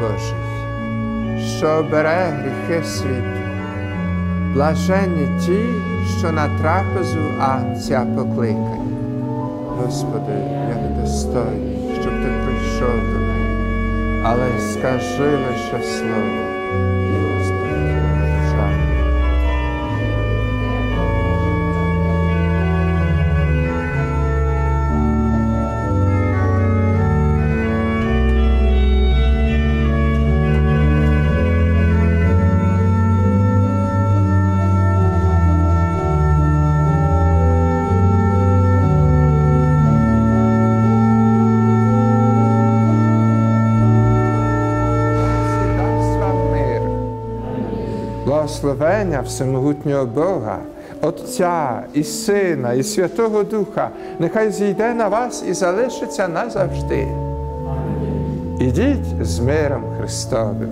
Божий, що бере гріхи світу. Блаженні ті, що на трапезу Отця покликані. Господи, я не достойний, щоб ти прийшов до мене, але скажи лише слово. Благословення всемогутнього Бога, Отця і Сина, і Святого Духа, нехай зійде на вас і залишиться назавжди. Ідіть з миром Христовим.